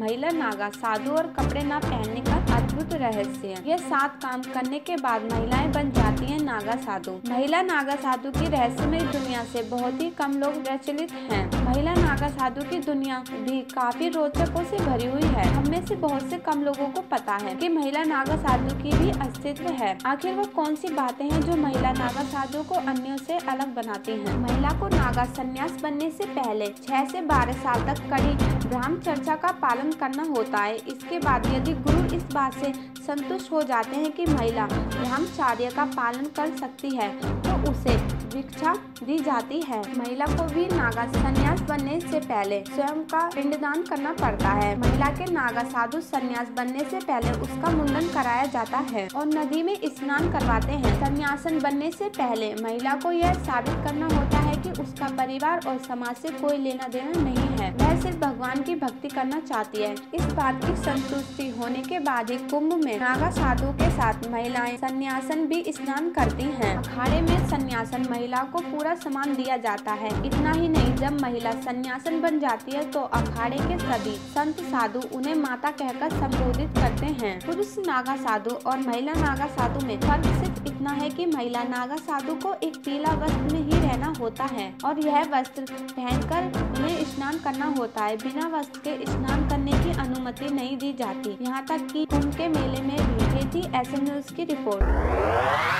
महिला नागा, साधु और कपड़े ना पहनने का अद्भुत रहस्य। यह सात काम करने के बाद महिलाएँ बन जाती हैं नागा साधु। महिला नागा साधु की रहस्यमय दुनिया से बहुत ही कम लोग प्रचलित हैं। महिला नागा साधु की दुनिया भी काफ़ी रोचकों से भरी हुई है। हमें से बहुत से कम लोगों को पता है कि महिला नागा साधु की भी अस्तित्व है। आखिर वो कौन सी बातें हैं जो महिला नागा साधु को अन्यों से अलग बनाती हैं? महिला को नागा संन्यास बनने से पहले छह से बारह साल तक कड़ी ब्राह्म चर्चा का पालन करना होता है। इसके बाद यदि गुरु इस बात से संतुष्ट हो जाते हैं कि महिला ब्रह्मचार्य का पालन कर सकती है तो उसे दीक्षा दी जाती है। महिला को भी नागा संन्यास बनने से पहले स्वयं का पिंडदान करना पड़ता है। महिला के नागा साधु संन्यास बनने से पहले उसका मुंडन कराया जाता है और नदी में स्नान करवाते हैं। संन्यासन बनने से पहले महिला को यह साबित करना होता है कि उसका परिवार और समाज से कोई लेना देना नहीं है। वह सिर्फ़ भगवान की भक्ति करना चाहती है। इस बात की संतुष्टि होने के बाद ही कुंभ में नागा साधु के साथ महिलाएँ संन्यासन भी स्नान करती हैं। अखाड़े में संन्यासन महिला को पूरा सामान दिया जाता है। इतना ही नहीं, जब महिला संन्यासन बन जाती है तो अखाड़े के सभी संत साधु उन्हें माता कहकर संबोधित करते हैं। पुरुष नागा साधु और महिला नागा साधु में फ़र्क सिर्फ़ इतना है कि महिला नागा साधु को एक पीला वस्त्र में ही रहना होता है और यह वस्त्र पहनकर उन्हें स्नान करना होता है। बिना वस्त्र के स्नान करने की अनुमति नहीं दी जाती। यहाँ तक कि कुंभ के मेले में भी थी न्यूज़ की रिपोर्ट।